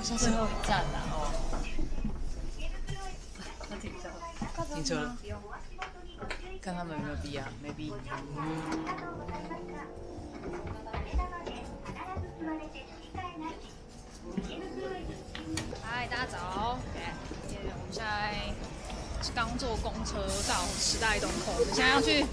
最后一站啦。哦，停车。停车了，看他们有没有逼啊，没逼。嗨，大家早！哎，我们现在是刚坐公车到时代东口，我们现在要去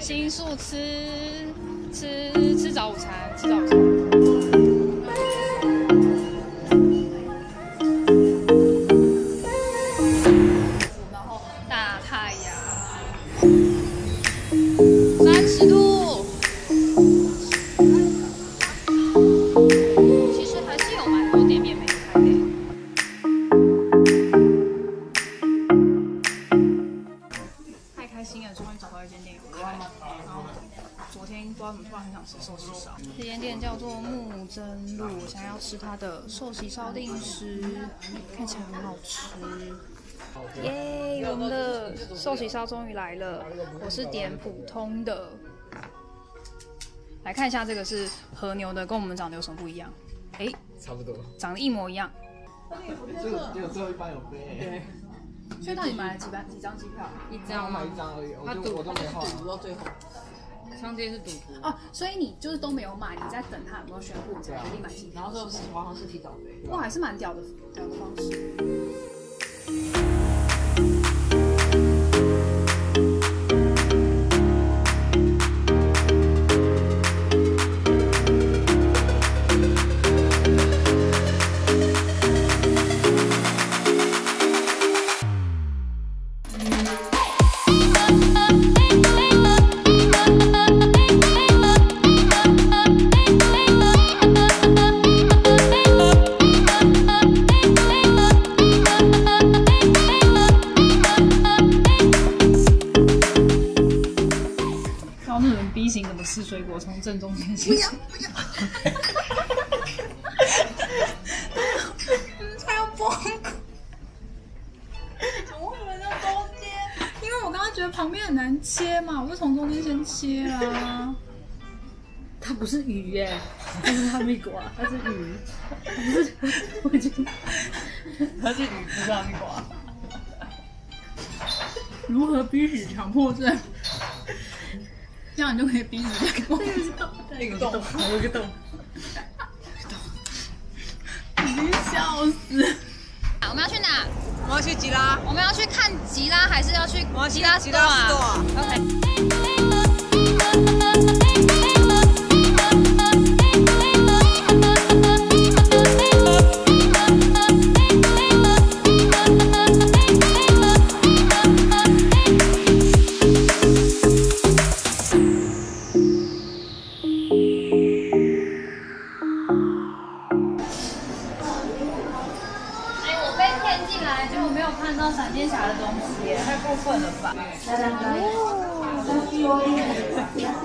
新宿吃吃吃早午餐，吃早午餐。要吃它的寿喜烧定食，看起来很好吃。耶，我们的寿喜烧终于来了，我是点普通的。来看一下这个是和牛的，跟我们长得有什么不一样？哎，差不多。长得一模一样。只有只有最后一班有飞。对，所以到底买了几班几张机票？一这样我买一张而已，我就我都没画。赌到最后，上街是赌徒，哦，所以你就是都没有买，你在等他有没有宣布才决定买新票。然后说是华航是提早飞。哇，还是蛮屌的屌的方式。吃水果从正中间切？不要不要！他要崩溃！怎么会有人在中间？因为我刚刚觉得旁边很难切嘛，我就从中间先切啦。它不是鱼耶，它是哈密瓜，它是鱼，不是，我已经，它是鱼，不是哈密瓜。如何逼死强迫症？这样你就可以逼你那个那个洞，有一个洞，已经笑死。我们要去哪？我们要去吉拉，我们要去看吉拉，还是要去我要去吉拉吉拉斯多啊。OK。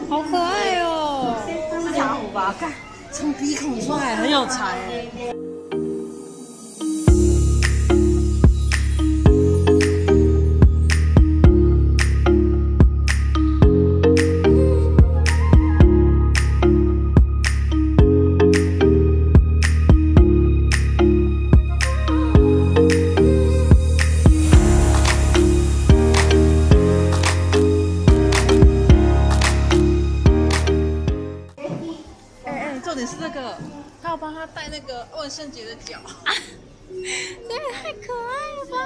好可爱哦！是茶壶吧？看，从鼻孔出来很有才万圣节的脚。这也太可爱了吧！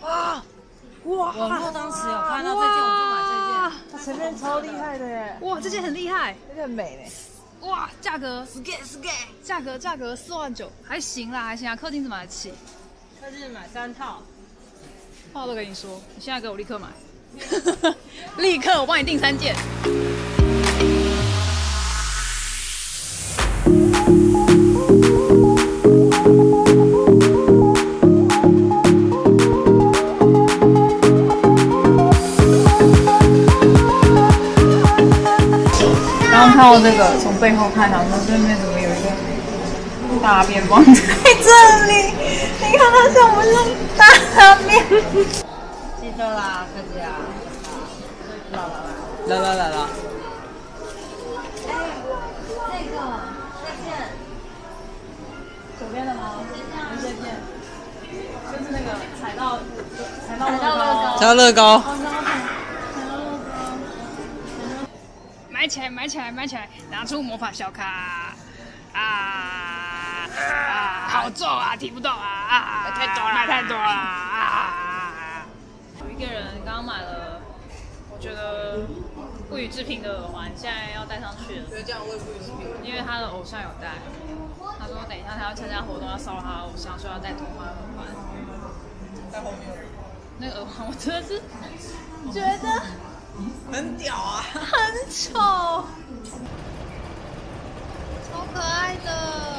哇哇我我当时有看到这件，我就买这件。它前面超厉害的耶，哇，这件很厉害这件很美嘞。哇！价格 skate skate，价格价格四万九，还行啦，还行啊，氪金子买得起。客厅买三套，话都跟你说，你现在给我立刻买，立刻我帮你订三件。然后看到这个，从背后看，然后对面怎么有一个大便放在这里？你看它像不像大便？记得啦，科技啊，来来来，来来来来，那个再见。左边的吗？有些片，就是那个踩到踩到踩到乐高加乐高，买起来，买起来，买起来！拿出魔法小卡啊啊！好重啊，提不动啊啊！太多了，买太多了啊！有一个人刚刚买了，我觉得不予置评的耳环，现在要戴上去了。觉得这样我也不予置评。因为他的偶像有戴，他说等一下他要参加活动要骚扰他的偶像，所以要戴头发耳环。在后面那个耳环我真的是觉得很屌啊！很丑，超可爱的。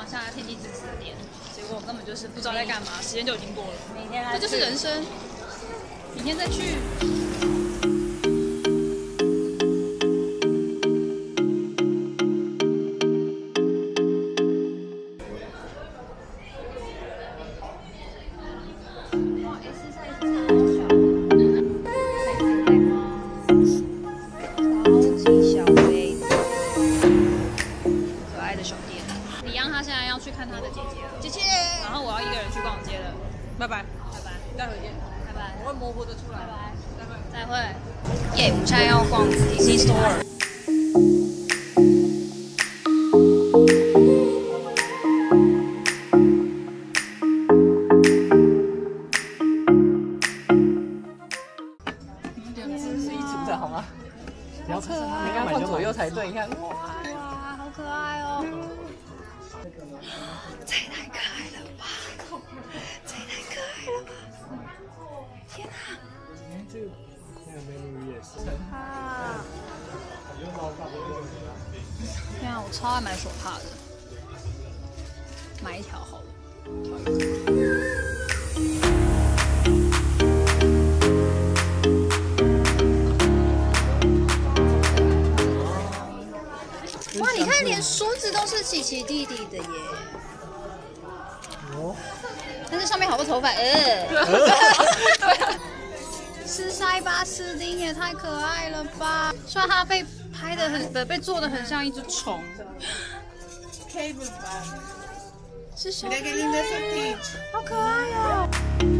逛一下天气之子的店，结果根本就是不知道在干嘛，时间就已经过了。每天来这就是人生，明天再去。哇，S 赛超小，要一个人去逛街了，拜拜，拜拜，待会见。拜拜。我会模糊的出来。拜拜，再会。再会。耶、我们现在要逛 DC Store。我超爱买手帕的，买一条好了。哇，你看，连梳子都是琪琪弟弟的耶！哦，但是上面好多头发，呃，吃塞巴斯丁也太可爱了吧！虽然它被拍的很，被被做的很像一只虫。是小你来给你的 City。好可爱哦！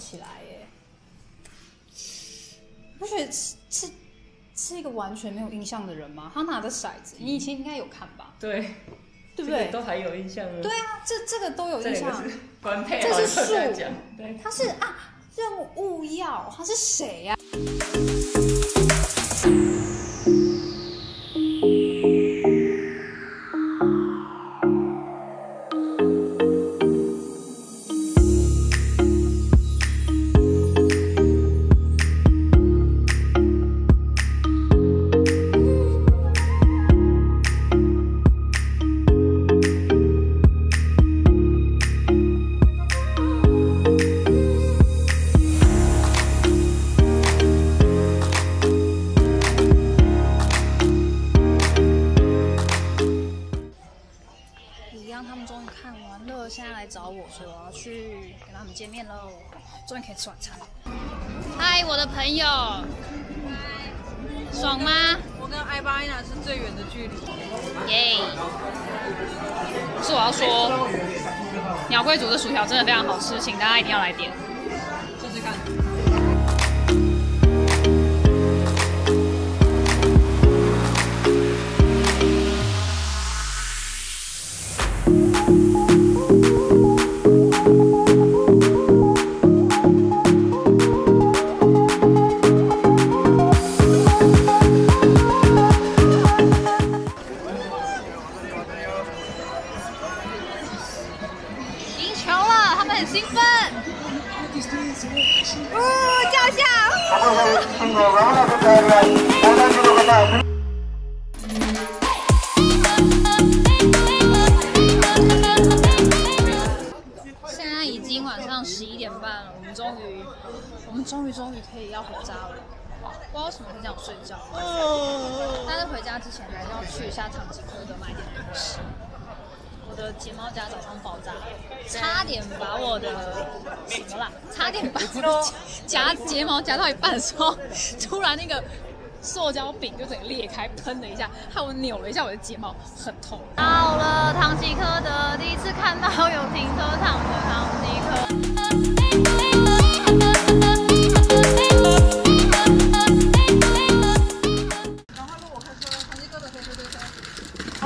起来耶。不觉得是是是一个完全没有印象的人吗？他拿的骰子，你以前应该有看吧？对，对不对？都还有印象呢。对啊，这这个都有印象。官配，这是树讲，对，他是啊，任务要他是谁呀、现见面喽。终于可以吃晚餐。嗨，我的朋友，爽吗？我跟艾巴伊娜是最远的距离。耶！是我要说，鸟贵族的薯条真的非常好吃，请大家一定要来点。很兴奋。哦，叫下。现在已经晚上十一点半了，我们终于，我们终于终于可以要回家了。不知道为什么很想睡觉，但是回家之前还是要去一下唐吉诃德买点东西。睫毛夹早上爆炸，差点把我的什么啦？差点把我 的夹睫毛夹到一半的时候，突然那个塑胶饼就整个裂开，喷了一下，害我扭了一下我的睫毛，很痛。到了唐吉诃德，第一次看到有停车场的唐吉诃。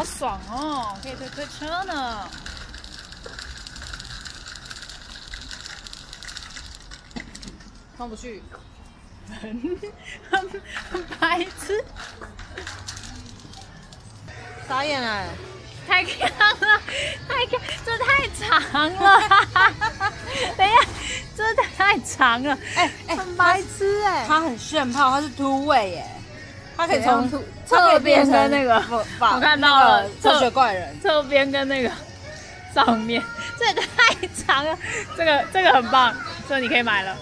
好爽哦，可以推推车呢。上不去。很很白痴，傻眼哎！太强了，太强，这太长了。等一下，这太长了，哎哎，很白痴哎。它很炫炮，它是突位耶，他可以从侧边跟那个我看到了那个怪人。侧边跟那个上面，这也太长了。这个这个很棒，这个你可以买了。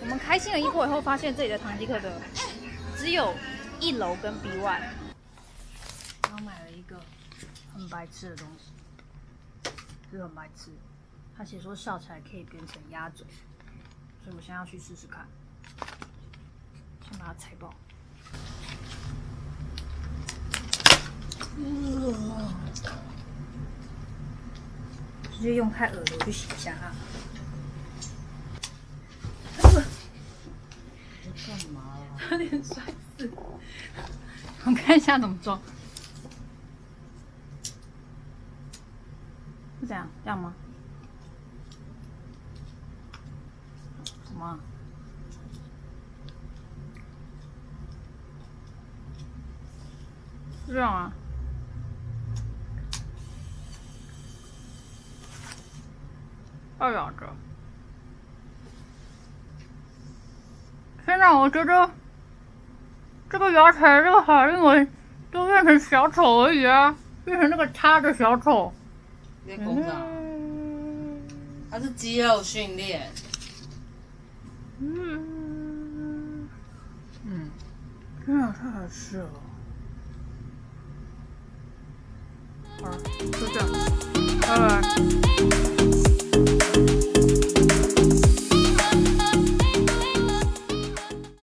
我们开心了一会儿以后，发现这里的唐吉诃德只有一楼跟 B one，然后买了一个很白痴的东西，这个很白痴。他写说笑起来可以变成鸭嘴，所以我现在要去试试看，先把它踩爆。直接用太恶了，我去洗一下啊。干嘛啦？有点摔死。我看一下怎么装。是这样，这样吗？什么啊？是这样啊？二咬着。天哪，我觉得这个牙齿这个海令纹都变成小丑而已啊，变成那个叉的小丑。别鼓掌，嗯他是肌肉训练。嗯，嗯，天哪，太好吃了。好了，就这样，拜拜。